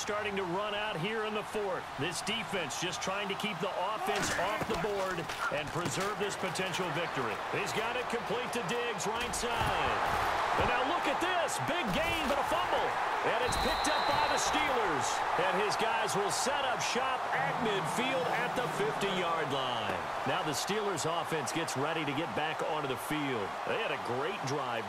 starting to run out here in the fourth. This defense just trying to keep the offense off the board and preserve this potential victory. He's got it complete to Diggs right side. And now look at this. Big gain, but a fumble. And it's picked up by the Steelers. And his guys will set up shop at midfield at the 50-yard line. Now the Steelers offense gets ready to get back onto the field. They had a great drive.